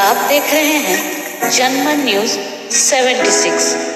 आप देख रहे हैं जनमन न्यूज़ 76